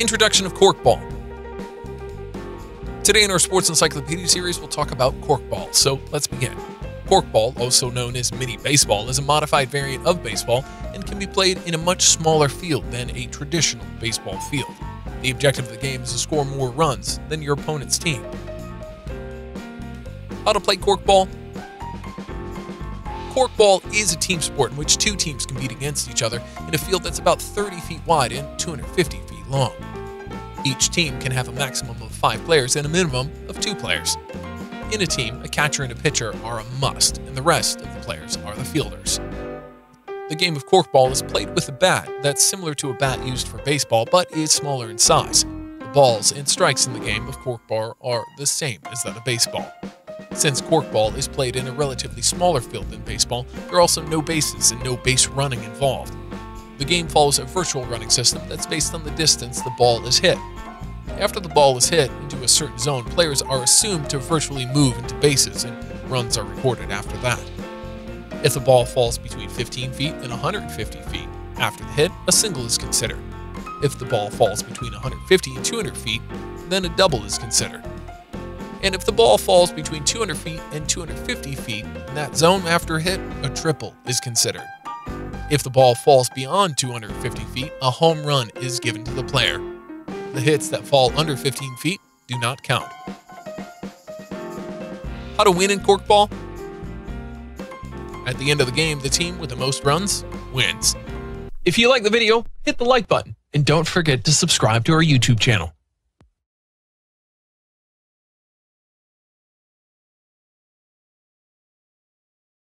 Introduction of Corkball. Today in our Sports Encyclopedia series, we'll talk about corkball, so let's begin. Corkball, also known as mini baseball, is a modified variant of baseball and can be played in a much smaller field than a traditional baseball field. The objective of the game is to score more runs than your opponent's team. How to play corkball? Corkball is a team sport in which two teams compete against each other in a field that's about 30 feet wide and 250 feet long. Each team can have a maximum of five players and a minimum of two players. In a team, a catcher and a pitcher are a must, and the rest of the players are the fielders. The game of corkball is played with a bat that's similar to a bat used for baseball, but is smaller in size. The balls and strikes in the game of corkball are the same as that of baseball. Since corkball is played in a relatively smaller field than baseball, there are also no bases and no base running involved. The game follows a virtual running system that's based on the distance the ball is hit. After the ball is hit into a certain zone, players are assumed to virtually move into bases, and runs are recorded after that. If the ball falls between 15 feet and 150 feet after the hit, a single is considered. If the ball falls between 150 and 200 feet, then a double is considered. And if the ball falls between 200 feet and 250 feet in that zone after hit, a triple is considered. If the ball falls beyond 250 feet, a home run is given to the player. The hits that fall under 15 feet do not count. How to win in corkball? At the end of the game, the team with the most runs wins. If you like the video, hit the like button and don't forget to subscribe to our YouTube channel.